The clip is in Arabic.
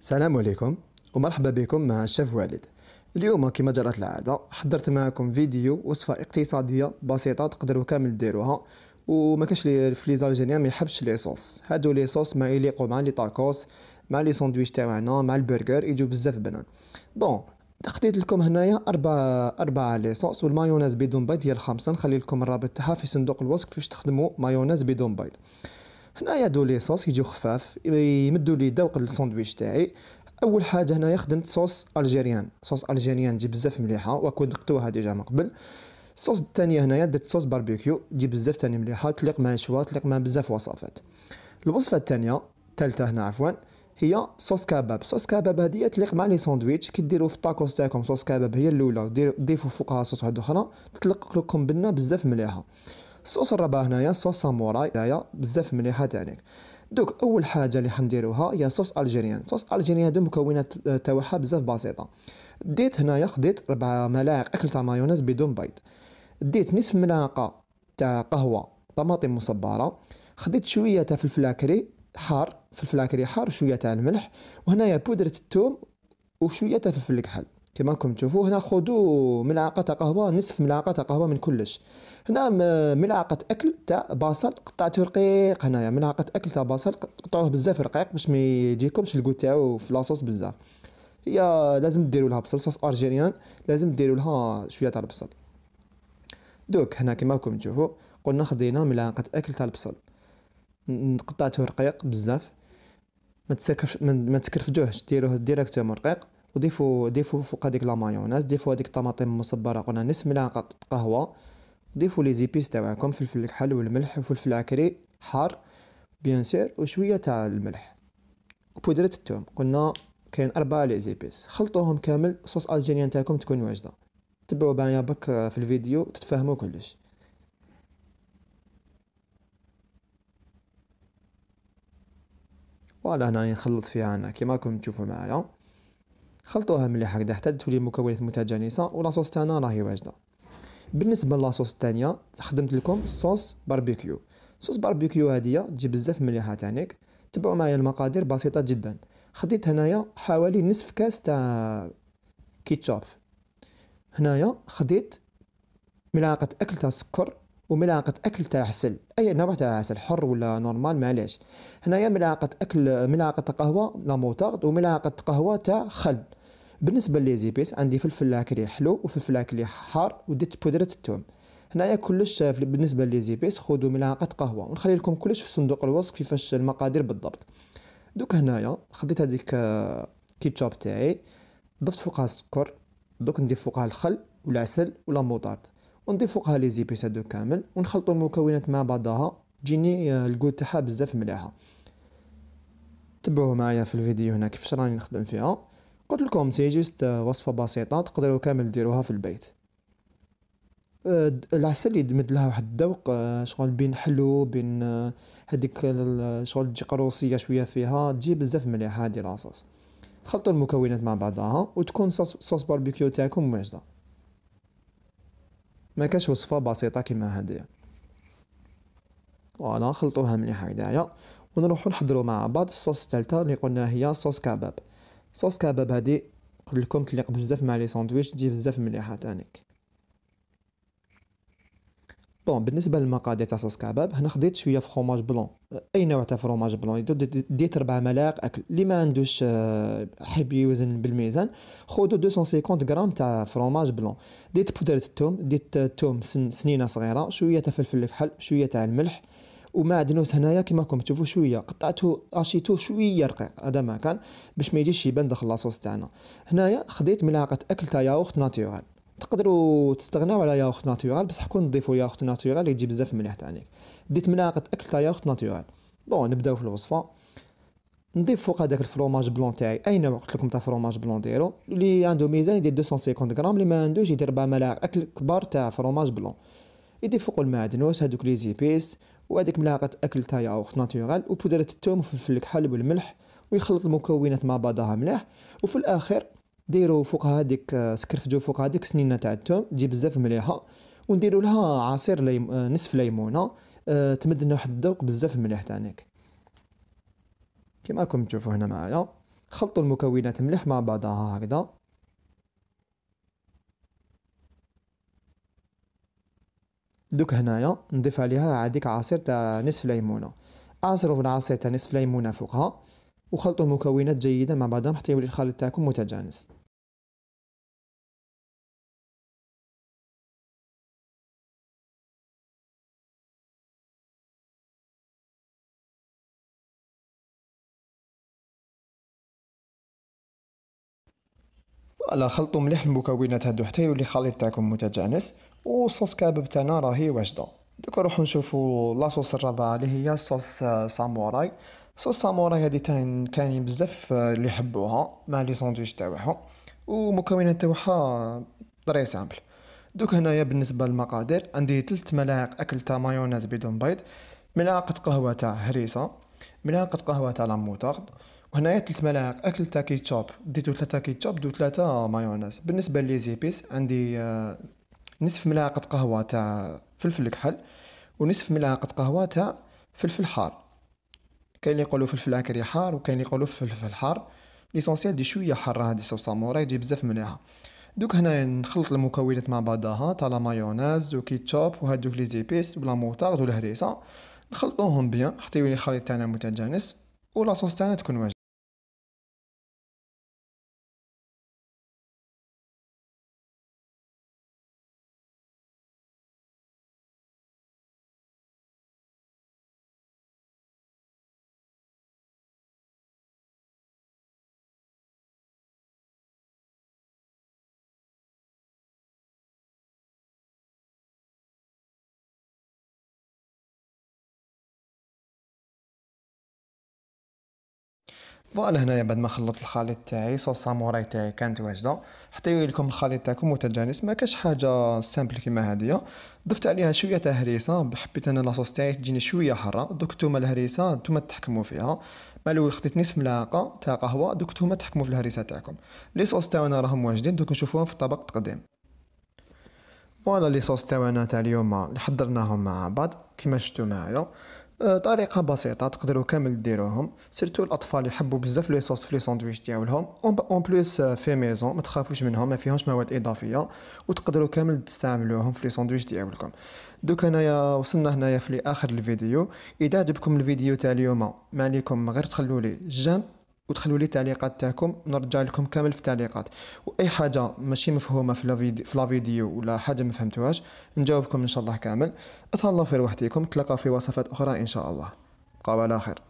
السلام عليكم ومرحبا بكم مع الشيف والد. اليوم كما جرت العادة حضرت معكم فيديو وصفة اقتصادية بسيطة تقدروا كامل ديروها وما كاش لي لي ما يحبش les sauces. هادو les sauces ما يليقوا مع les tacos مع les sandwichs تاعنا مع البرجر يجوا بزاف بنان. bon خديت لكم هنايا أربعة أربعة les sauces والمايونيز بدون بيض هي الخامسة نخلي لكم الرابط تاعها في صندوق الوصف كيفاش تخدموا مايونيز بدون بيض. هنايا هادو les sauces يجيو خفاف يمدوا لي ذوق الساندويتش تاعي. أول حاجة هنايا خدمت sauce algérienne. sauce algérienne تجي بزاف مليحة وكون ذقتوها déjà من قبل. الصوص الثانية هنايا درت sauce barbecue تجي بزاف تاني مليحة تليق مع الشوا تليق مع بزاف وصفات. الوصفة الثانية الثالثه هنا عفوا هي صوص كباب صوص كباب هذه تليق مع les sandwichs. كي ديروا في الطاكوس تاعكم صوص كباب هي الأولى وديروا فوقها صوص واحدة أخرى تطلق لكم بنه بزاف مليحة. الصوص الرابع هنايا sauce samouraï هنايا بزاف مليحه تانيك دوك أول حاجة اللي حنديروها هي sauce algérienne. sauce algérienne هادو مكونات تاعها بزاف بسيطة. ديت هنايا خديت ربع ملاعق أكل تاع مايونيز بدون بيض. ديت نصف ملعقه تاع قهوة طماطم مصبرة. خديت شوية تاع فلفل عكري حار فلفل عكري حار وشويه تاع الملح وهنايا بودرة الثوم وشوية تاع فلفل الكحل. كما راكم تشوفوا هنا خذوا ملعقة قهوة نصف ملعقة قهوة من كلش. هنا ملعقة أكل تاع بصل قطعته رقيق. هنايا ملعقة أكل تاع بصل قطعوه بزاف رقيق باش ما يجيكمش ال goût تاعو في la sauce بزاف. هي لازم ديروا لها بصل sauce algérienne لازم ديروا لها شوية تاع البصل. دوك هنا كما راكم تشوفوا قلنا خدينا ملعقة أكل تاع البصل. قطعته رقيق بزاف. ما تسكرف ما تسكرفجوهش ديروه directement رقيق. وضيفوا ضيفوا فوق هذيك la mayonnaise ضيفوا هذيك الطماطم المصبرة قلنا نصف ملعقة قهوة ضيفوا les épices تاعكم فلفل الكحل والملح وفلفل عكري حار bien sûr وشوية تاع الملح. بودرة الثوم قلنا كاين أربعة les épices. خلطوهم كامل sauce algérienne تاعكم تكون واجدة. تبعوا معايا بك في الفيديو تتفاهموا كلش. voilà هنا نخلط فيها أنا. كيما راكم تشوفوا معايا. خلطوها مليح هكذا حتى تولي مكونات متجانسة و la sauce تاعنا راهي واجدة. بالنسبة la sauce الثانية خدمت لكم sauce barbecue. sauce barbecue هادية تجي بزاف مليحة تانيك تبعوا معايا المقادير بسيطة جدا. خديت هنايا حوالي نصف كاس تاع كيتشوب هنايا خديت ملعقة أكل تاع سكر وملعقة أكل تاع عسل أي نوع تاع عسل حر ولا normal معليش. هنايا ملعقة أكل ملعقة قهوة la moutarde وملعقة قهوة تاع خل. بالنسبة les épices عندي فلفل عكري حلو وفلفل عكري حار وديت بودرة الثوم هنايا كلش بالنسبة les épices خذوا ملعقة قهوة. ونخلي لكم كلش في صندوق الوصف كيفاش المقادير بالضبط. دوك هنايا خديت هذيك كيتشوب تاعي ضفت فوقها السكر دوك نضيف فوقها الخل والعسل و la moutarde ونضيف فوقها les épices هادو كامل ونخلطو المكونات مع بعضها. تجيني ال goût تاعها بزاف مليحة. تبعوا معايا في الفيديو هنا كيفاش راني نخدم فيها. قلت لكم c'est juste وصفة بسيطة تقدروا كامل ديروها في البيت. أه، العسل يدمد لها واحد الذوق شغل بين حلو بين هذيك شغل تجي قروصية شوية فيها. تجي بزاف مليحة هادي la sauce خلطوا المكونات مع بعضها وتكون sauce, barbecue تاعكم واجدة. ما كاش وصفة بسيطة كيما هادي voilà خلطوها مليح هكذايا ونروحو نحضرو مع بعض الصوص الثالثة اللي قلنا هي صوص كباب. صوص كباب هادي قلت لكم تليق بزاف مع les sandwichs تجي بزاف مليحة تانيك. bon بالنسبة للمقادير تاع صوص كباب هنا خديت شوية fromage blanc أي نوع تاع fromage blanc ديت ربع ملاعق أكل. اللي ما عندوش آه، حب يوزن بالميزان خذوا 250 غرام تاع fromage blanc ديت بودرة الثوم ديت الثوم سنينة صغيرة شوية تاع فلفل الكحل شوية تاع الملح ومعدنوس هنايا كيما راكم تشوفوا شوية. قطعته اشيتو شوية رقيق هذا ما كان باش ما يجيش يبان داخل la sauce تاعنا. هنايا خديت ملعقه أكل تاع yaourt naturel. تقدروا تستغناو على yaourt naturel بصح كون تضيفوا yaourt naturel يجي بزاف مليح تانيك. ديت ملعقه اكل تاع yaourt naturel. bon نبداو في الوصفة. نضيف فوق هذاك ال fromage blanc تاعي. أي نوع؟ قلت لكم تاع fromage blanc ديرو. اللي عنده ميزان يدير 250 غرام. اللي ما عندوش يدير 4 ملاعق أكل كبار تاع fromage blanc. يضيف فوق المعدنوس هذوك لي زيبيس. وهذيك ملعقة أكل تاع ياغورت ناتورال. وبودرة الثوم وفلفل الكحل والملح ويخلط المكونات مع بعضها مليح. وفي الآخر ديروا فوق هذيك سكرفجو فوق هذيك سنينة تاع الثوم تجي بزاف مليحة. ونديروا لها عصير ليم... نصف ليمونة أه تمد لنا واحد الذوق بزاف مليح تانيك كيما راكم تشوفوا هنا معايا. خلطوا المكونات مليح مع بعضها هكذا. دوك هنايا نضيف عليها عاديك عصير تاع نصف ليمونة. في العصير تاع نصف ليمونة فوقها وخلطوا المكونات جيدا مع بعضهم حتى يولي الخليط تاعكم متجانس. فوالا خلطوا مليح المكونات هادو حتى يولي الخليط تاعكم متجانس و sauce kebab تاعنا راهي واجدة. دوك نروحو نشوفو la sauce الرابعه اللي هي sauce samouraï. sauce samouraï هادي تاني كاين بزاف اللي يحبوها مع les sandwichs تاعها ومكونات تاعها très simples دوك هنايا بالنسبة للمقادير عندي 3 ملاعق أكل تاع مايونيز بدون بيض ملعقه قهوة تاع هريسة ملعقه قهوة تاع la moutarde وهنايا 3 ملاعق. أكل تاع كيتشوب ديتو 3 كيتشوب دو 3 مايونيز. بالنسبة les épices عندي آه، نصف ملعقه قهوة تاع فلفل كحل ونصف ملعقه قهوة تاع فلفل حار. كاين اللي يقولوا فلفل عكري حار وكاين اللي يقولوا فلفل حار. l'essentiel دي شوية حاره هادي sauce samouraï تجي بزاف مليحه دوك هنايا نخلط المكونات مع بعضها تاع la mayonnaise وكيتشوب وهادوك les épices ب la moutarde والهريسه نخلطوهم bien حتى يولي الخليط تاعنا متجانس و la sauce تاعنا تكون واجده voilà هنايا بعد ما خلطت الخليط تاعي sauce samouraï تاعي كانت واجدة. حتى يولي لكم الخليط تاعكم متجانس ما كاش حاجة simple كيما هادية. ضفت عليها شوية تاع هريسة حبيت أنا la sauce تاعي تجيني شوية حاره دوك نتوما الهريسة نتوما تحكموا فيها. مع الأول خديت نصف ملعقه تاع قهوة دوك نتوما تحكموا في الهريسة تاعكم. les sauces تاعنا راهم واجدين دوك نشوفوهم في الطبق تقديم. voilà les sauces تاعنا تاع اليوم اللي حضرناهم مع بعض كيما شفتوا معايا. آه، طريقة بسيطة تقدروا كامل ديروهم. surtout الأطفال يحبوا بزاف les sauces في les sandwichs ديالهم. en plus fait maison ما تخافوش منهم ما فيهمش مواد إضافية. وتقدروا كامل تستعملوهم في les sandwichs ديالكم. دوك انايا وصلنا هنايا في آخر الفيديو. إذا عجبكم الفيديو تاع اليوم ما عليكم غير تخلوا les j'aime. وتخلوا لي التعليقات تاعكم نرجع لكم كامل في التعليقات. وأي حاجة ماشي مفهومة في الفيديو في الفيديو ولا حاجة ما فهمتوهاش نجاوبكم إن شاء الله كامل. أتهلاو في روحتكم تلقى في وصفات أخرى إن شاء الله. بقاو على خير.